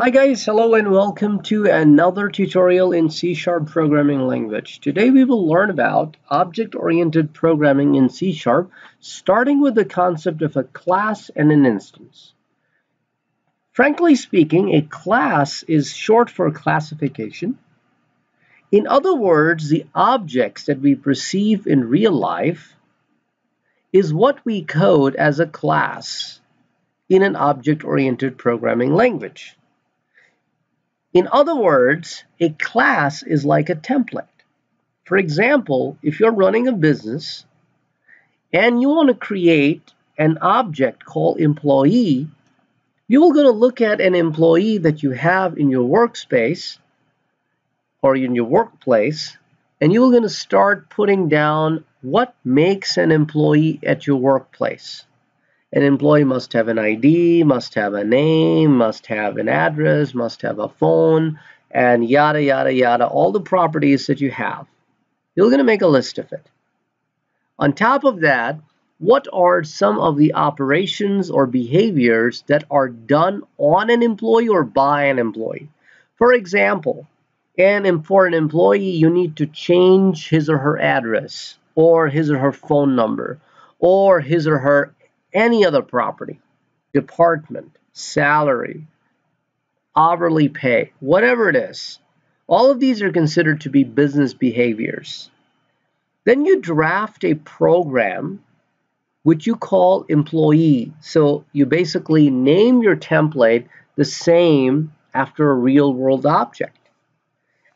Hi guys, hello and welcome to another tutorial in C Sharp programming language. Today we will learn about object-oriented programming in C Sharp, starting with the concept of a class and an instance. Frankly speaking, a class is short for classification. In other words, the objects that we perceive in real life is what we code as a class in an object-oriented programming language. In other words, a class is like a template. For example, if you're running a business and you want to create an object called employee, you are going to look at an employee that you have in your workspace or in your workplace, and you're going to start putting down what makes an employee at your workplace. An employee must have an ID, must have a name, must have an address, must have a phone, and yada, yada, yada, all the properties that you have. You're going to make a list of it. On top of that, what are some of the operations or behaviors that are done on an employee or by an employee? For example, and for an employee, you need to change his or her address or his or her phone number or his or her any other property, department, salary, hourly pay, whatever it is, all of these are considered to be business behaviors. Then you draft a program which you call employee. So you basically name your template the same after a real world object.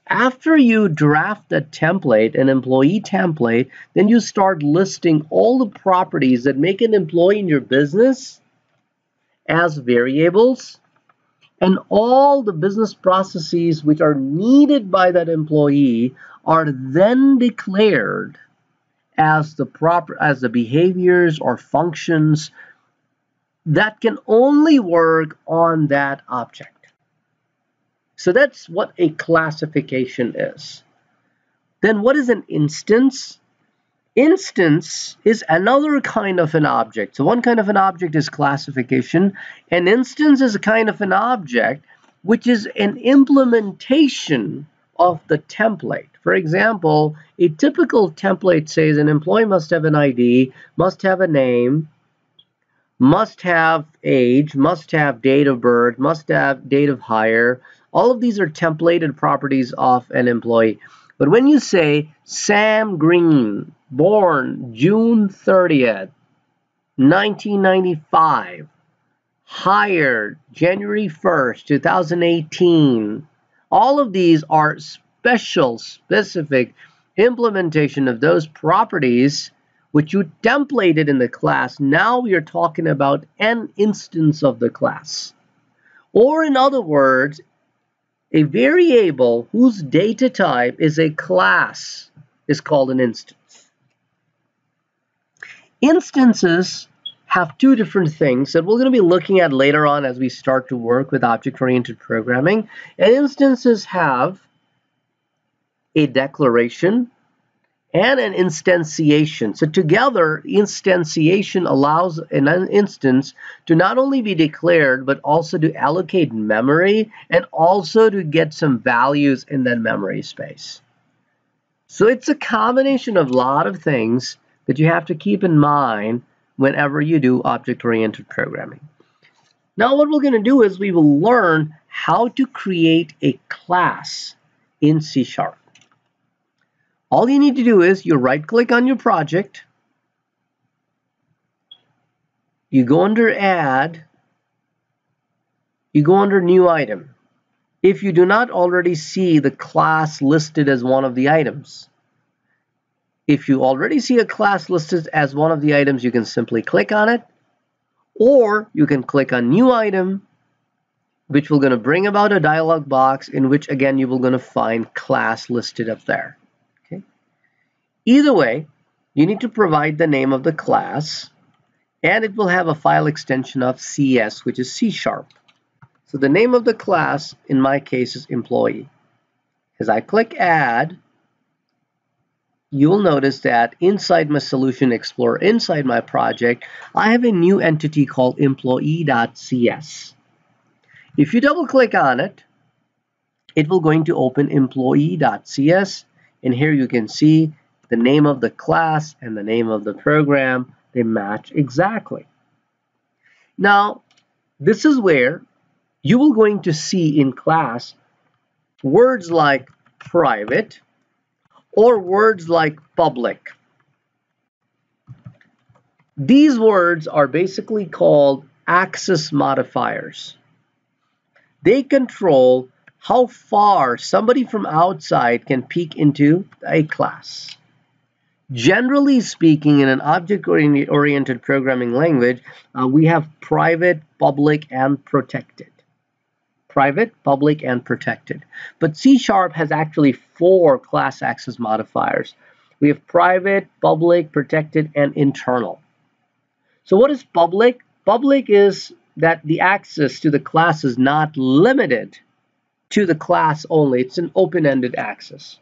After you draft a template, an employee template, then you start listing all the properties that make an employee in your business as variables and all the business processes which are needed by that employee are then declared as the proper as the behaviors or functions that can only work on that object. So that's what a classification is. Then what is an instance? Instance is another kind of an object. So one kind of an object is classification. An instance is a kind of an object which is an implementation of the template. For example, a typical template says an employee must have an ID, must have a name, must have age, must have date of birth, must have date of hire, all of these are templated properties of an employee. But when you say Sam Green, born June 30th, 1995, hired January 1st, 2018, all of these are special, specific implementation of those properties which you templated in the class. Now we are talking about an instance of the class. Or in other words, a variable whose data type is a class is called an instance. Instances have two different things that we're going to be looking at later on as we start to work with object-oriented programming. And instances have a declaration and an instantiation. So together, instantiation allows an instance to not only be declared, but also to allocate memory and also to get some values in that memory space. So it's a combination of a lot of things that you have to keep in mind whenever you do object-oriented programming. Now what we're going to do is we will learn how to create a class in C Sharp. All you need to do is you right click on your project, you go under add, you go under new item. If you do not already see the class listed as one of the items, if you already see a class listed as one of the items, you can simply click on it, or you can click on new item, which will going to bring about a dialog box in which again you will going to find class listed up there. Either way, you need to provide the name of the class and it will have a file extension of CS, which is C Sharp. So the name of the class in my case is employee. As I click add, you will notice that inside my Solution Explorer, inside my project, I have a new entity called employee.cs. If you double click on it, it will going to open employee.cs and here you can see the name of the class and the name of the program they match exactly. Now this is where you will going to see in class words like private or words like public. These words are basically called access modifiers. They control how far somebody from outside can peek into a class. Generally speaking, in an object-oriented programming language, uh, we have private, public, and protected. Private, public, and protected. But C-sharp has actually four class access modifiers. We have private, public, protected, and internal. So what is public? Public is that the access to the class is not limited to the class only. It's an open-ended access.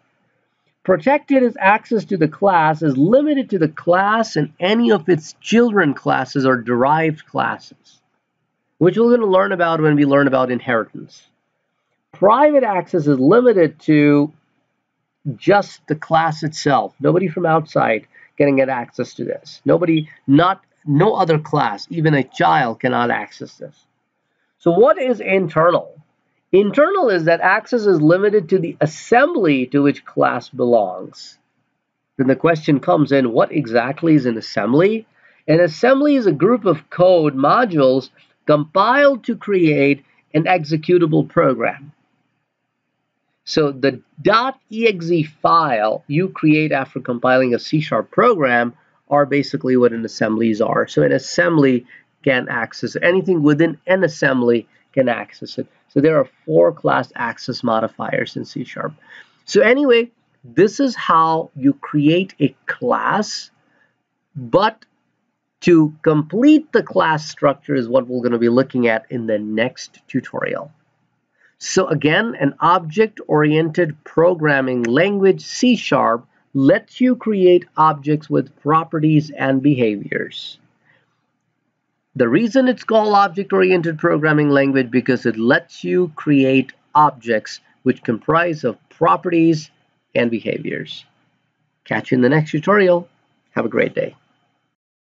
Protected is access to the class is limited to the class and any of its children classes or derived classes, which we're going to learn about when we learn about inheritance. Private access is limited to just the class itself. Nobody from outside can get access to this. Nobody, not no other class, even a child cannot access this. So what is internal? Internal is that access is limited to the assembly to which class belongs. Then the question comes in, what exactly is an assembly? An assembly is a group of code modules compiled to create an executable program. So the .exe file you create after compiling a C-sharp program are basically what an assemblies are. So an assembly can access anything within an assembly can access it. So there are four class access modifiers in C Sharp. So anyway, this is how you create a class, but to complete the class structure is what we're going to be looking at in the next tutorial. So again, an object-oriented programming language, C Sharp, lets you create objects with properties and behaviors. The reason it's called object-oriented programming language because it lets you create objects which comprise of properties and behaviors. Catch you in the next tutorial. Have a great day.